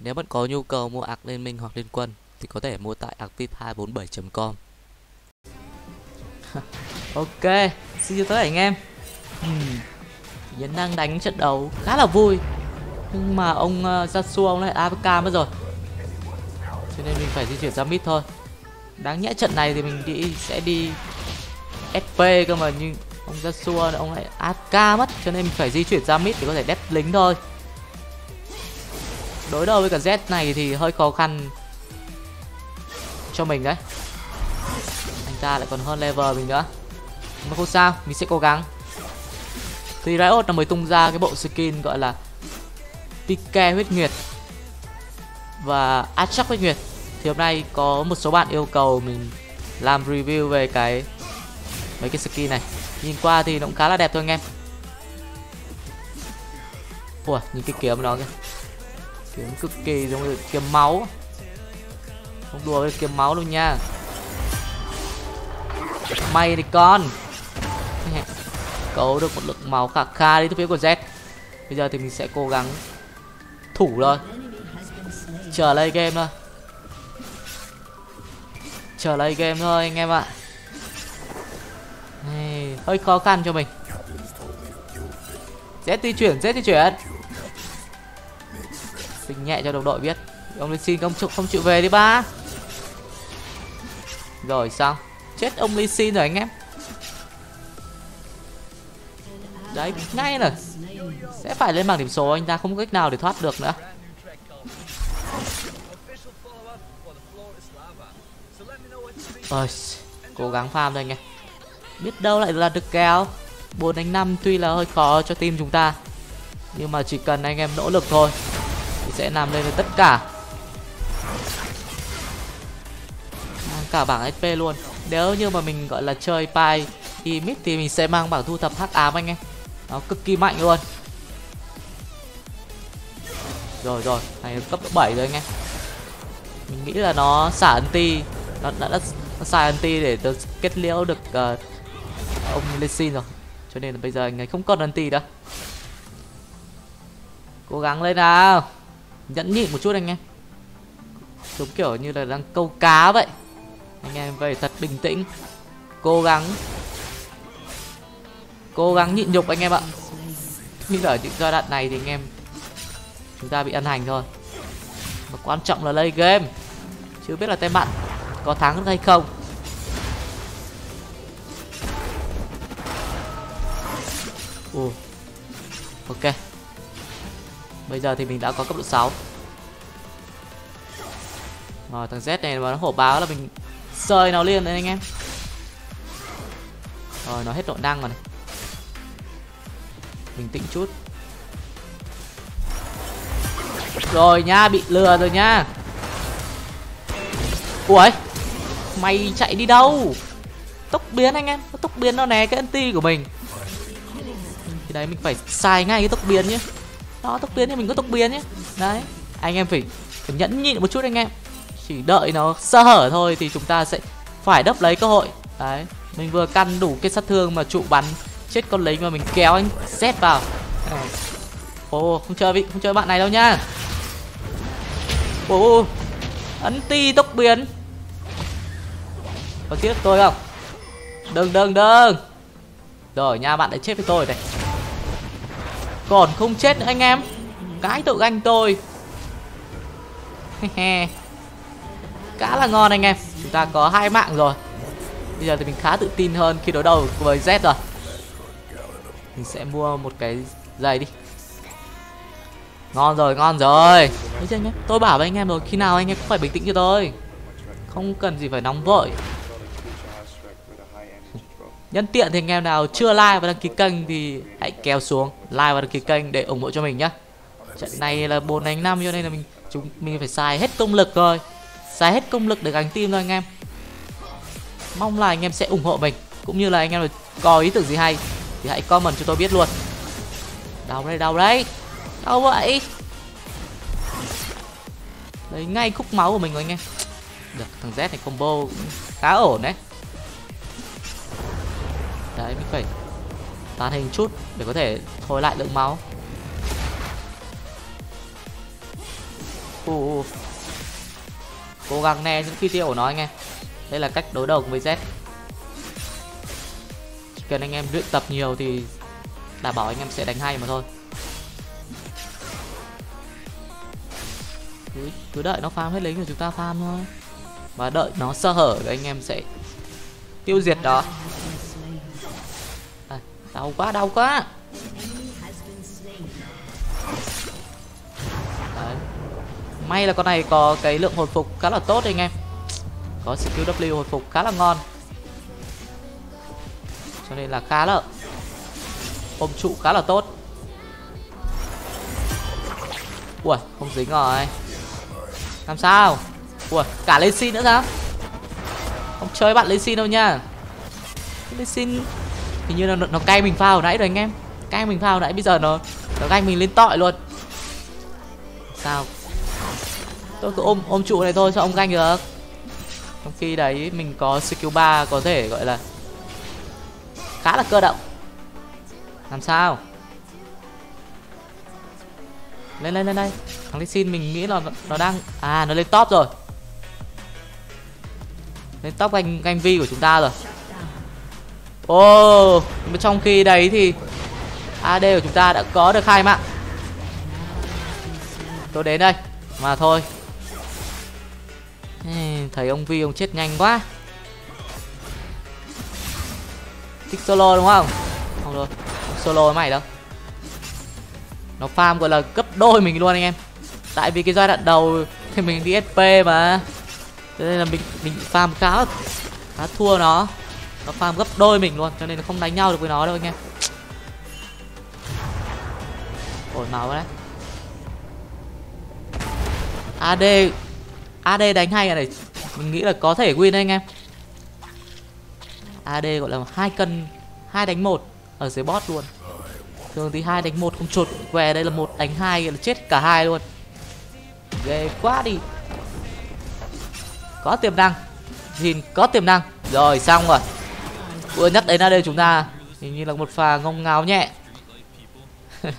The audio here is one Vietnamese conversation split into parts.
Nếu bạn có nhu cầu mua ạc liên minh hoặc liên quân thì có thể mua tại acvip247.com. ok, xin chào tất cả anh em. Hmm. Yến đang đánh trận đấu khá là vui Nhưng mà ông ờ, uh, Yasuo ông lại AFK mất rồi Cho nên mình phải di chuyển ra mid thôi Đáng nhẽ trận này thì mình đi sẽ đi SP cơ mà nhưng ông Yasuo ông lại AFK mất Cho nên mình phải di chuyển ra mid để có thể đép lính thôi Đối đầu với cả Z này thì hơi khó khăn cho mình đấy. Anh ta lại còn hơn level mình nữa. Nhưng mà không sao, mình sẽ cố gắng. Thì Riot nó mới tung ra cái bộ skin gọi là Pike huyết nguyệt và Achak huyết nguyệt. Thì hôm nay có một số bạn yêu cầu mình làm review về cái mấy cái skin này. Nhìn qua thì nó cũng khá là đẹp thôi anh em. Ủa nhìn cái kiếm nó kìa kiếm cực kỳ giống như kiếm máu. Không đùa với kiếm máu luôn nha. May thì con. Cấu được một lượng máu khả kha đi từ phía của Z. Bây giờ thì mình sẽ cố gắng thủ thôi. Chờ lấy game thôi. Chờ lấy game thôi, anh em ạ. Hơi khó khăn cho mình. Z di chuyển, Z di chuyển sinh nhẹ cho đồng đội biết. Ông Lee Sin không, không chịu về đi ba. Rồi sao? Chết ông Lee Sin rồi anh em. Đấy, ngay rồi Sẽ phải lên bảng điểm số anh ta không có cách nào để thoát được nữa. Ôi, cố gắng farm thôi anh em. Biết đâu lại là được kéo. 4 đánh 5 tuy là hơi khó cho team chúng ta. Nhưng mà chỉ cần anh em nỗ lực thôi sẽ làm lên được tất cả. Cả bảng SP luôn. Nếu như mà mình gọi là chơi pai thì mid thì mình sẽ mang bảng thu thập hắc ám anh em. Nó cực kỳ mạnh luôn. Rồi rồi này cấp 7 rồi anh em. Mình nghĩ là nó xả anti nó đã, đã, nó xài anti để tớ kết liễu được uh, ông Lesin rồi. Cho nên là bây giờ anh ấy không còn anti đâu cố gắng lên nào nhẫn nhịn một chút anh em. Giống kiểu như là đang câu cá vậy. Anh em phải thật bình tĩnh. Cố gắng. Cố gắng nhịn nhục anh em ạ. Nhưng ở những giai đoạn này thì anh em, chúng ta bị ăn hành thôi. Và quan trọng là lây game. Chưa biết là tay bạn có thắng được hay không. Ồ. ok bây giờ thì mình đã có cấp độ 6 rồi, thằng Z này mà nó hổ báo là mình sơi nó liền đấy anh em. Rồi, nó hết nội năng rồi này. Bình tĩnh chút. Rồi nha, bị lừa rồi nha. Ui mày chạy đi đâu? Tốc biến anh em, tốc biến nó né cái anti của mình. Thì đấy, mình phải xài ngay cái tốc biến nhé đó tốc biến thì mình có tốc biến nhé. Đấy anh em phải, phải nhẫn nhịn một chút anh em. Chỉ đợi nó sơ hở thôi thì chúng ta sẽ phải đấp lấy cơ hội. Đấy mình vừa căn đủ cái sát thương mà trụ bắn. Chết con lính mà mình kéo anh xét vào. Ồ oh, không chơi vị không chơi bạn này đâu nha. Ồ oh, ấn ti tốc biến. Có giết tôi không? Đừng đừng đừng. Rồi nha bạn đã chết với tôi này còn không chết nữa anh em. Cái tự ganh tôi. Khá là ngon anh em. Chúng ta có hai mạng rồi. Bây giờ thì mình khá tự tin hơn khi đối đầu với z rồi. Mình sẽ mua một cái giày đi. Ngon rồi ngon rồi. Đấy chứ anh em tôi bảo với anh em rồi, khi nào anh em cũng phải bình tĩnh cho tôi. Không cần gì phải nóng vội nhân tiện thì anh em nào chưa like và đăng ký kênh thì hãy kéo xuống, like và đăng ký kênh để ủng hộ cho mình nhá. Trận này là bốn đánh năm, cho nên là mình, chúng, mình phải xài hết công lực rồi. Xài hết công lực để gánh team thôi anh em. Mong là anh em sẽ ủng hộ mình, cũng như là anh em có ý tưởng gì hay thì hãy comment cho tôi biết luôn. Đau đây, đau đấy. Đau vậy. Lấy ngay khúc máu của mình rồi anh em. Được, thằng Z này combo cũng khá ổn đấy phải tàn hình chút để có thể hồi lại lượng máu. Ù, cố gắng né những phi tiêu của nó anh em. Đây là cách đối đầu với Z. Chỉ cần anh em luyện tập nhiều thì đảm bảo anh em sẽ đánh hay mà thôi. Cứ, cứ đợi nó farm hết lính rồi chúng ta farm thôi. Và đợi nó sơ hở thì anh em sẽ tiêu diệt đó đau quá đau quá. Đấy. may là con này có cái lượng hồi phục khá là tốt anh em. Có skill W hồi phục khá là ngon. Cho nên là khá là ôm trụ khá là tốt. Ui, không dính rồi. Làm sao? Ui, cả lên xin nữa sao? Không chơi bạn lên xin đâu nha. Lên xin hình như là nó, nó cay mình pha hồi nãy rồi anh em. Cay mình pha hồi nãy bây giờ nó nó cay mình lên tội luôn. Sao? Tôi cứ ôm ôm trụ này thôi sao ông ganh được? Trong khi đấy mình có skill 3 có thể gọi là khá là cơ động. Làm sao? Lên lên lên đây. Thằng Lee mình nghĩ là nó đang à nó lên top rồi. Lên top ganh ganh vi của chúng ta rồi. Ồ, oh, trong khi đấy thì AD của chúng ta đã có được hai mạng. Tôi đến đây mà thôi. Thấy ông Vi ông chết nhanh quá. Thích solo đúng không? Không rồi solo với mày đâu. Nó farm gọi là gấp đôi mình luôn anh em. Tại vì cái giai đoạn đầu thì mình đi sp mà. Cho nên là mình mình farm khá khá thua nó nó farm gấp đôi mình luôn, cho nên là không đánh nhau được với nó đâu anh em. Ổn máu đấy. AD AD đánh hay này, mình nghĩ là có thể win đấy anh em. AD gọi là hai cân, hai đánh một, ở dưới bot luôn. Thường thì hai đánh một không chột què đây là một đánh hai là chết cả hai luôn. Ghê quá đi. Có tiềm năng. Nhìn có tiềm năng. Rồi, xong rồi vừa nhắc đến đây chúng ta, hình như là một pha ngông ngáo nhẹ.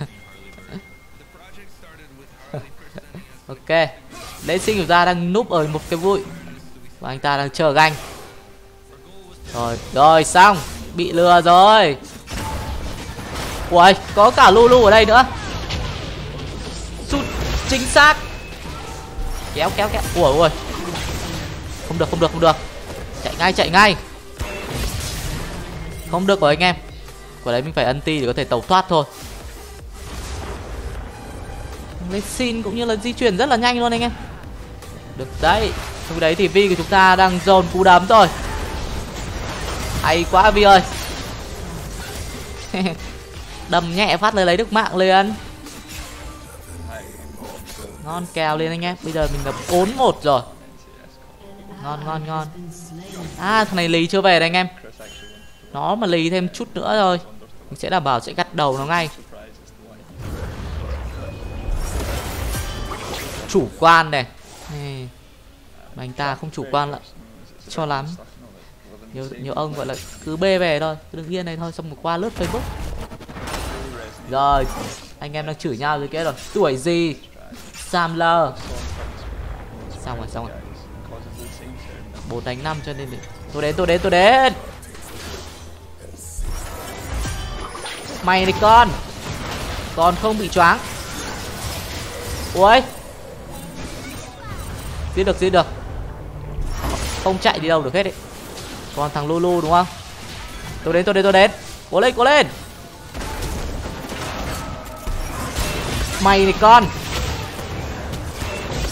Ok, lễ sinh của ta đang núp ở một cái bụi và anh ta đang chờ ganh. Rồi rồi, xong, bị lừa rồi. Ui có cả lulu ở đây nữa. Sút, chính xác. Kéo kéo kéo. Ui ui không được không được không được. Chạy ngay chạy ngay không được rồi anh em. Quả đấy mình phải anti để có thể tẩu thoát thôi. Lên xin cũng như là di chuyển rất là nhanh luôn anh em. Được đấy. Trong đấy thì vi của chúng ta đang dồn cú đấm rồi. Hay quá vi ơi. Đầm nhẹ phát lấy lấy được mạng liền. Ngon kèo lên anh em. Bây giờ mình gặp bốn một rồi. Ngon ngon ngon. À thằng này lý chưa về đây anh em nó mà lì thêm chút nữa thôi. Mình sẽ đảm bảo sẽ gắt đầu nó ngay. Chủ quan này. Mà anh ta không chủ quan lắm. Cho lắm. Nhiều nhiều ông gọi là cứ bê về thôi, cứ đừng yên này thôi, xong rồi qua lướt facebook. Rồi, anh em đang chửi nhau rồi kia rồi. Tuổi gì? Sam lơ xong rồi xong rồi. Bốn đánh năm cho nên tôi đến tôi đến tôi đến! Mày này con. Con không bị choáng. Ui. Giết được giết được. Không chạy đi đâu được hết đấy. còn thằng lulu đúng không? Tôi đến tôi đến tôi đến. Cố lên cố lên. Mày này con.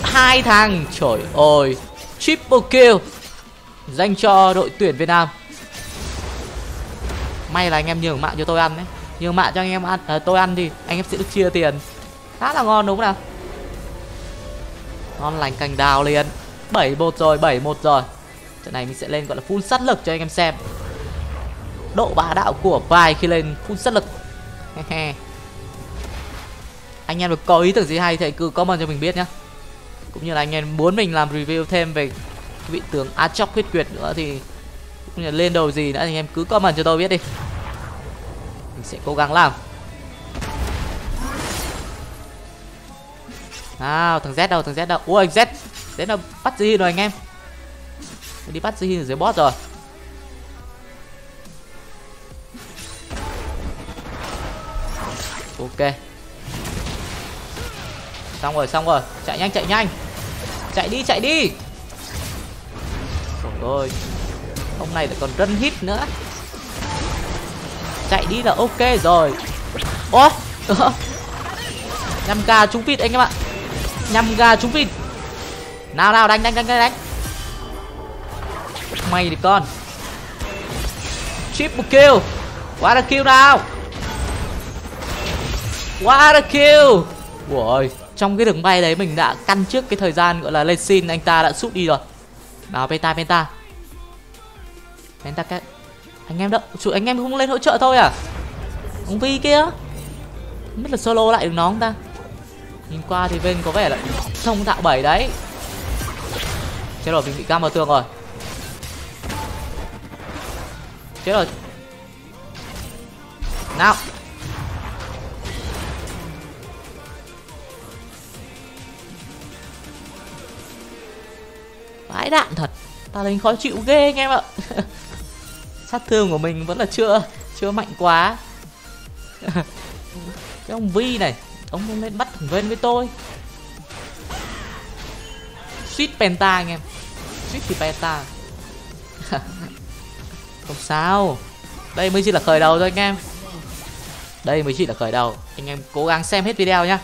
Hai thằng. Trời ơi. Triple kill. Dành cho đội tuyển việt nam. May là anh em nhường mạng cho tôi ăn đấy nhường mạng cho anh em ăn à, tôi ăn thì anh em sẽ được chia tiền. Khá là ngon đúng không nào? Ngon lành cành đào liền. 7-1 rồi 7-1 rồi. Trận này mình sẽ lên gọi là full sát lực cho anh em xem. Độ bá đạo của vai khi lên full sát lực. Anh em được có ý tưởng gì hay thì cứ comment cho mình biết nhá. Cũng như là anh em muốn mình làm review thêm về vị tướng Achok huyết quyệt nữa thì cũng như lên đầu gì nữa thì anh em cứ comment cho tôi biết đi mình sẽ cố gắng làm. Nào, thằng z đâu, thằng z đâu? Ui z z là bắt gì rồi anh em. Đi bắt gì ở dưới boss rồi. Ok. Xong rồi xong rồi. Chạy nhanh chạy nhanh. Chạy đi chạy đi. Rồi hôm nay lại còn run hit nữa chạy đi là ok rồi. Ô nhằm ga trúng vịt anh em ạ. Nhằm ga trúng vịt. Nào nào, đánh đánh đánh đánh đánh. Mày thì con. Triple kill. Quá là kill nào. Quá là kill. Ôi trong cái đường bay đấy mình đã căn trước cái thời gian gọi là lên xin anh ta đã sút đi rồi. Nào penta penta penta cái anh em đâu chủ anh em không lên hỗ trợ thôi à? Ông vi kia. Không biết là solo lại được nó không ta? Nhìn qua thì bên có vẻ là thông thạo bảy đấy. Chết rồi, mình bị cam vào tường rồi. Chết rồi. Nào. Vãi đạn thật. Ta thấy khó chịu ghê anh em ạ. sát thương của mình vẫn là chưa chưa mạnh quá. Cái ông vi này ông không nên bắt thằng vên với tôi. Suýt penta anh em. Suýt thì penta. Không sao. Đây mới chỉ là khởi đầu thôi anh em. Đây mới chỉ là khởi đầu. Anh em cố gắng xem hết video nhá.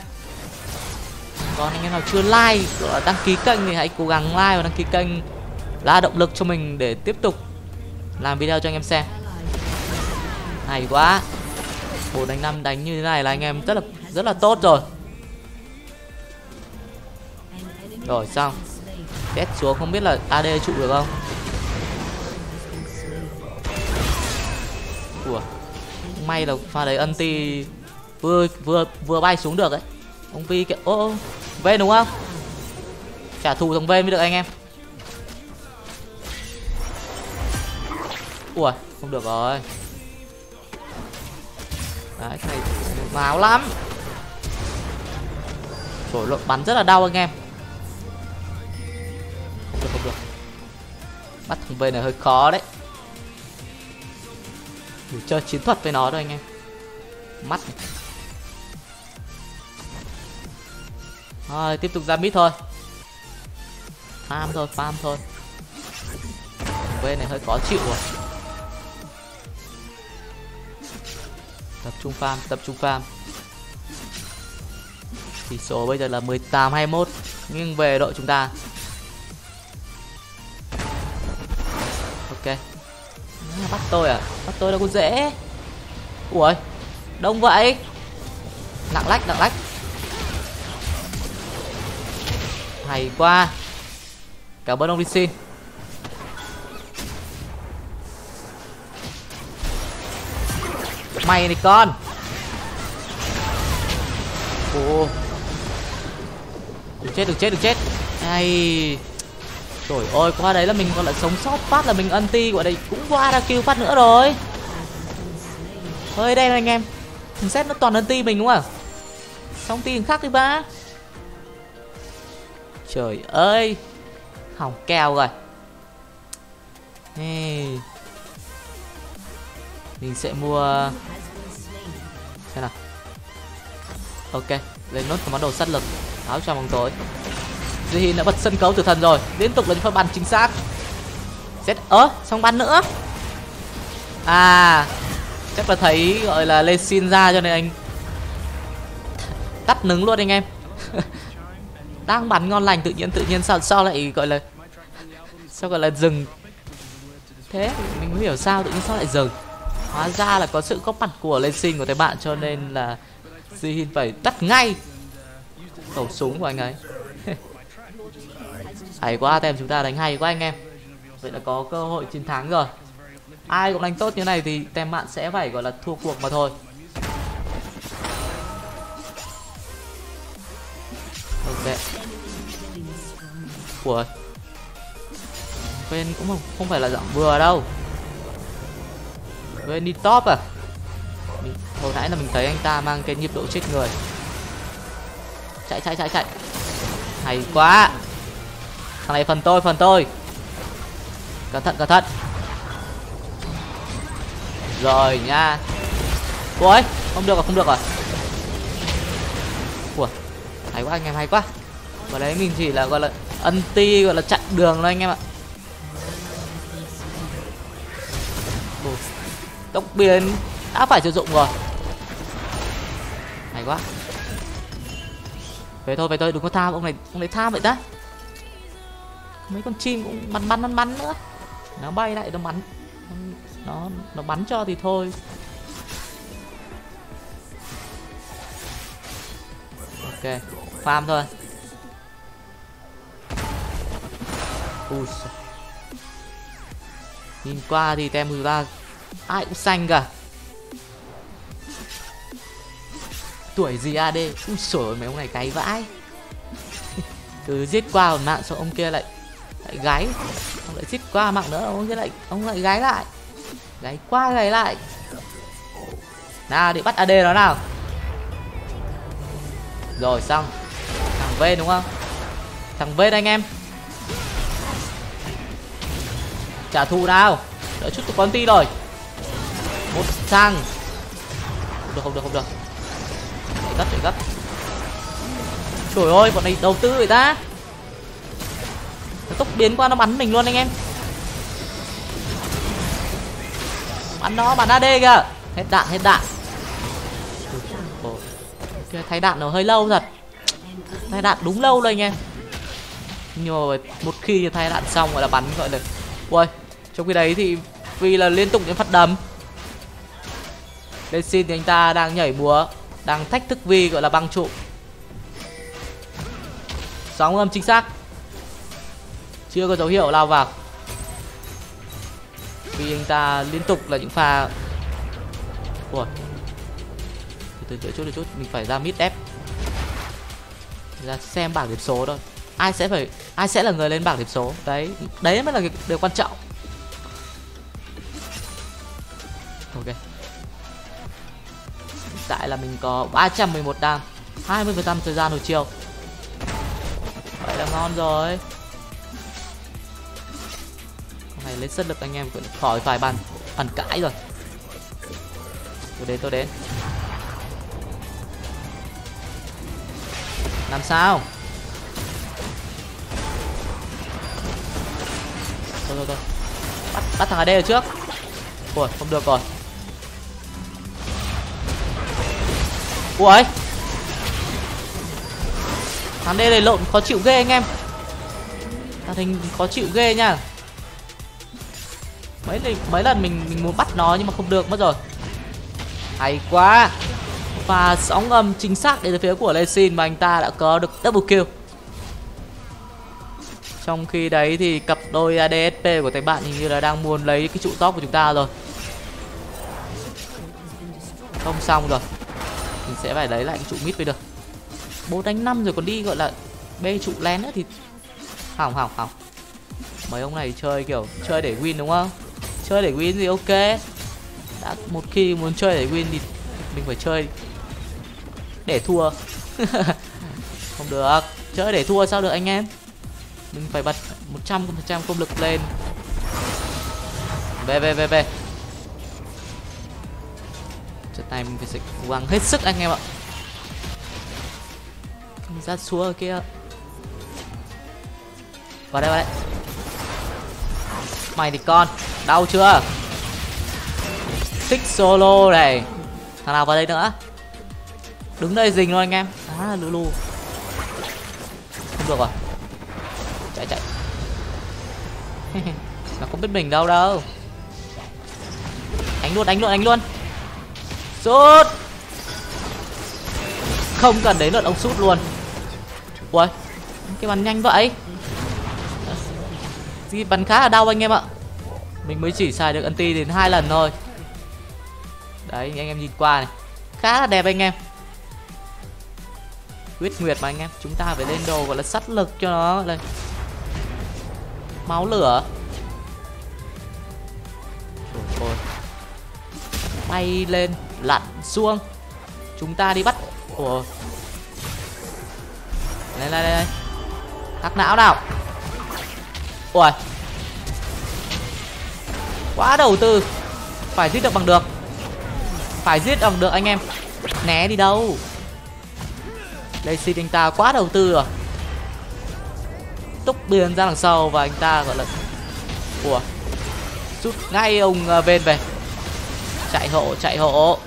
Còn anh em nào chưa like đăng ký kênh thì hãy cố gắng like và đăng ký kênh. Là động lực cho mình để tiếp tục làm video cho anh em xem. Hay quá. Một đánh năm đánh như thế này là anh em rất là rất là tốt rồi. Rồi, xong. Test xuống, không biết là ad trụ được không? Ủa, may là pha đấy anti vừa vừa vừa bay xuống được đấy ông vi kìa. Ô ô ven đúng không? Trả thù thằng ven mới được anh em. Ui không được rồi. Đấy, cái này máu lắm. Rồi lộ bắn rất là đau anh em. Không được không được. Bắt thằng bên này hơi khó đấy. Đủ chơi chiến thuật với nó thôi anh em. Mắt này. thôi tiếp tục ra mít thôi. Farm thôi farm thôi. Bên này hơi khó chịu rồi. Tập trung farm, tập trung farm. Tỷ số bây giờ là 18 21 nhưng về đội chúng ta. Ok. Bắt tôi à? Bắt tôi đâu có dễ ui đông vậy. Nặng lách nặng lách. Hay quá. Cảm ơn ông đi xin mày này, con. Ồ. Được chết được chết được chết. Ai. Trời ơi, qua đấy là mình còn lại sống sót phát là mình anti gọi đây. Cũng qua ra kêu phát nữa rồi. Hơi đây anh em. Thằng xét nó toàn anti mình đúng không xong tiền khác đi, ba. Trời ơi. Hỏng keo rồi. Hey. mình sẽ mua xem nào? Ok, lên nốt của món đồ sát lực. Áo cho bóng tối. Duy đã bật sân khấu tử thần rồi. Liên tục là những phát bắn chính xác. Xét ớ xong bắn nữa. À chắc là thấy, gọi là lên xin ra cho nên anh tắt nứng luôn anh em. Đang bắn ngon lành tự nhiên tự nhiên sao sao lại, gọi là, sao gọi là dừng? Thế, mình không hiểu sao tự nhiên sao lại dừng? Hóa ra là có sự góp mặt của lên sinh của thầy bạn cho nên là Jihin phải tắt ngay khẩu súng của anh ấy. Hay quá tem chúng ta đánh hay quá anh em. Vậy là có cơ hội chiến thắng rồi. Ai cũng đánh tốt như này thì tem bạn sẽ phải gọi là thua cuộc mà thôi. Ok. Ủa bên cũng không, không phải là dạng vừa đâu với đi top à? Hồi nãy là mình thấy anh ta mang cái nhịp độ chết người. Chạy chạy chạy chạy. Hay quá. Thằng này phần tôi phần tôi. Cẩn thận cẩn thận. Rồi nha. Ôi không được rồi không được rồi ủa, hay quá anh em, hay quá. Và đấy mình chỉ là, gọi là, ân ti, gọi là chặn đường thôi anh em ạ. Tốc biến đã phải sử dụng rồi. Hay quá. Về thôi về thôi, đừng có tham, ông này ông này tham vậy ta. Mấy con chim cũng bắn bắn bắn bắn nữa. Nó bay lại, nó bắn. Nó nó bắn cho thì thôi. Ok, farm thôi. Ui nhìn qua thì tem người ta ai cũng xanh cả. Tuổi gì AD ui sổi mấy ông này cái vãi. Cứ giết qua một mạng xong ông kia lại lại gái. Ông lại giết qua mạng nữa, ông kia lại, ông lại gái lại. Gái qua gái lại. Nào, để bắt AD nó nào. Rồi, xong. Thằng V đúng không? Thằng V đây anh em. Trả thù nào? Đợi chút tụi con ti rồi một sang. Không được không được không được. Chạy gấp chạy gấp. Trời ơi bọn này đầu tư người ta. Nó tốc biến qua nó bắn mình luôn anh em. Bắn nó bắn AD kìa. Hết đạn hết đạn. Ồ, kia thay đạn nó hơi lâu thật. Thay đạn đúng lâu đây anh em. Nhưng mà một khi thay đạn xong gọi là bắn gọi là ui trong khi đấy thì vì là liên tục những phát đấm đây xin thì anh ta đang nhảy múa, đang thách thức vi gọi là băng trụ. Sóng âm chính xác. Chưa có dấu hiệu lao vào. Vì anh ta liên tục là những pha Ủa? Từ từ chút từ chút, mình phải ra mid ép ra xem bảng điểm số thôi. Ai sẽ phải ai sẽ là người lên bảng điểm số? Đấy đấy mới là điều quan trọng. Tại là mình có 311 đam 20 phần trăm thời gian hồi chiều. Vậy là ngon rồi. Con này lấy sức lực anh em cũng khỏi vài bàn bàn cãi rồi. Tôi đến tôi đến. Làm sao? Thôi thôi thôi. Bắt bắt thằng AD ở trước. Ủa không được rồi. Ui. Thằng đây này lộn, khó chịu ghê anh em. Thằng hình khó chịu ghê nha. Mấy lần mấy lần mình mình muốn bắt nó nhưng mà không được, mất rồi. Hay quá. Và sóng âm chính xác đến từ phía của Lê mà anh ta đã có được double kill. Trong khi đấy thì cặp đôi ADSP của tay bạn hình như là đang muốn lấy cái trụ tóc của chúng ta rồi. Không xong rồi. Mình sẽ phải lấy lại cái trụ mít mới được bốn đánh năm rồi còn đi gọi là bê trụ lén nữa thì Hỏng hỏng hỏng. Mấy ông này chơi kiểu chơi để win đúng không? Chơi để win thì ok. Đã một khi muốn chơi để win thì mình phải chơi để thua. Không được. Chơi để thua sao được anh em? Mình phải bật 100% công lực lên. Về về về về trận này mình phải cố gắng hết sức anh em ạ. Ra xua kia. Vào đây vào đây. Mày thì con, đau chưa? Thích solo này. Thằng nào vào đây nữa? Đứng đây rình luôn anh em. À lulu không được rồi chạy chạy. Nó không biết mình đâu đâu. Đánh luôn đánh luôn đánh luôn sút. Không cần đến lượt ông sút luôn. Ui, cái bắn nhanh vậy. Gì bắn khá là đau anh em ạ. Mình mới chỉ xài được anti đến hai lần thôi. Đấy, anh em nhìn qua này. Khá là đẹp anh em. Quyết nguyệt mà anh em. Chúng ta phải lên đồ gọi là sắt lực cho nó lên. Máu lửa. Trời ơi. Bay lên lặn xuống. Chúng ta đi bắt ủa đây đây đây Hắc não nào. Ui. Quá đầu tư. Phải giết được bằng được. Phải giết bằng được anh em. Né đi đâu? Đây xin anh ta quá đầu tư rồi. Túc biên ra đằng sau và anh ta gọi là Ủa. Rút ngay ông ven bên về. Chạy hộ chạy hộ.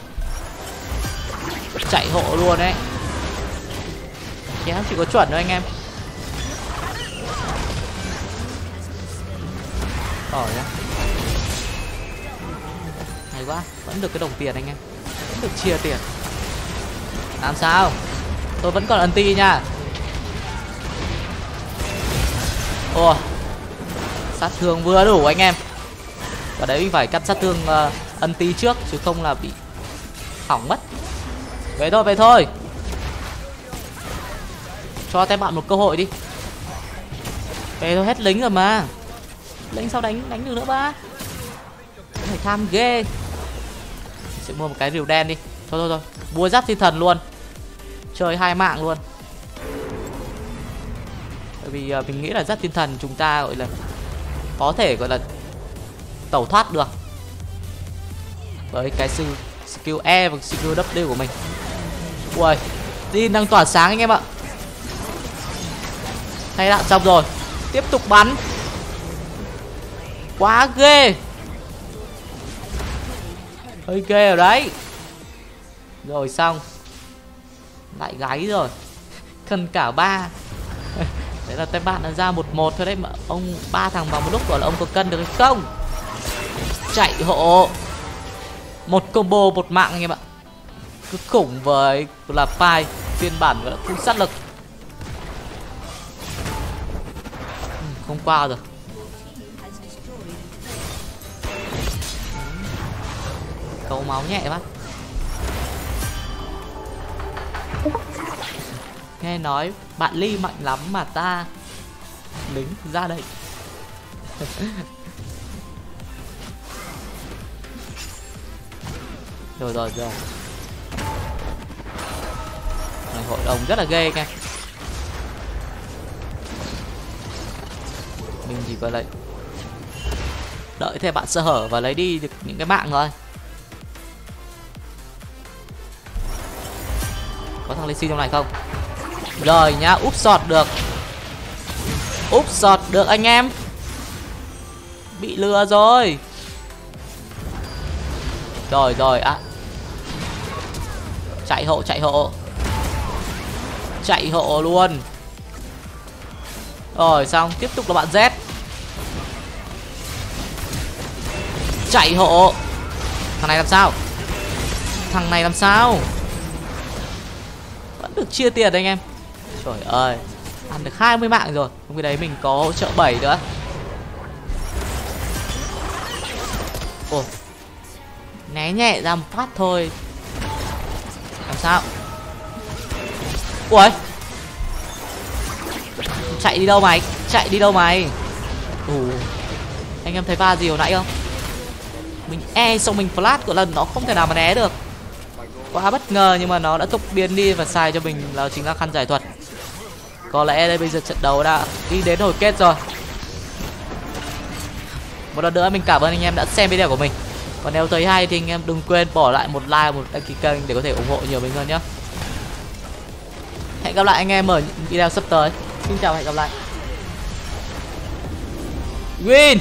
Chạy hộ luôn đấy. Khéo chỉ có chuẩn thôi anh em? Ờ, Tỏi ra Hay quá Vẫn được cái đồng tiền anh em. Vẫn được chia tiền. Làm sao? Tôi vẫn còn anti nha. Ồ Sát thương vừa đủ anh em. Và đấy mình phải cắt sát thương uh, ân tí trước Chứ không là bị hỏng mất. Về thôi về thôi. Cho tay bạn một cơ hội đi. Về thôi hết lính rồi mà. Lính sao đánh đánh được nữa ba? Phải tham ghê. Sẽ mua một cái rìu đen đi. Thôi thôi thôi. Mua giáp thiên thần luôn. Chơi hai mạng luôn. Bởi vì uh, mình nghĩ là giáp thiên thần chúng ta gọi là Có thể gọi là Tẩu thoát được. Với cái sự skill E và skill W của mình. Ui Tin đang tỏa sáng anh em ạ. Hay đạn xong rồi. Tiếp tục bắn. Quá ghê. Hơi ghê ở đấy. Rồi, xong. Lại gáy rồi. Cần cả ba. Đấy là tay bạn đã ra một một thôi đấy, mà Ông ba thằng vào một lúc gọi là ông có cân được hay không? Chạy hộ. Một combo, một mạng anh em ạ. Cứ khủng với là phai Phiên bản gọi là full sát lực. Ừ, không qua rồi. Cầu máu nhẹ quá. Nghe nói bạn Ly mạnh lắm mà ta Lính ra đây. Rồi rồi rồi. Này, hội đồng rất là ghê nha. Mình chỉ có lấy. Đợi thêm bạn sơ hở và lấy đi được những cái mạng thôi Có thằng Lexi trong này không? Rồi nhá úp sọt được. Úp sọt được anh em. Bị lừa rồi. Rồi rồi ạ. à. Chạy hộ chạy hộ. Chạy hộ luôn. Rồi, xong. Tiếp tục là bạn Z. Chạy hộ. Thằng này làm sao? Thằng này làm sao? Vẫn được chia tiền anh em. Trời ơi. Ăn được 20 mạng rồi. Không cái đấy mình có hỗ trợ 7 nữa. Ồ. Né nhẹ ra một phát thôi sao? Ui. Chạy đi đâu mày? Chạy đi đâu mày? Ù Anh em thấy va gì hồi nãy không? Mình e xong mình flash của lần, nó không thể nào mà né được. Quá bất ngờ nhưng mà nó đã tục biến đi và xài cho mình là chính là khăn giải thuật. Có lẽ đây bây giờ trận đấu đã đi đến hồi kết rồi. Một lần nữa mình cảm ơn anh em đã xem video của mình. Còn nếu thấy hay thì anh em đừng quên bỏ lại một like, một đăng ký kênh để có thể ủng hộ nhiều mình hơn nhé Hẹn gặp lại anh em ở những video sắp tới. Xin chào và hẹn gặp lại. Win!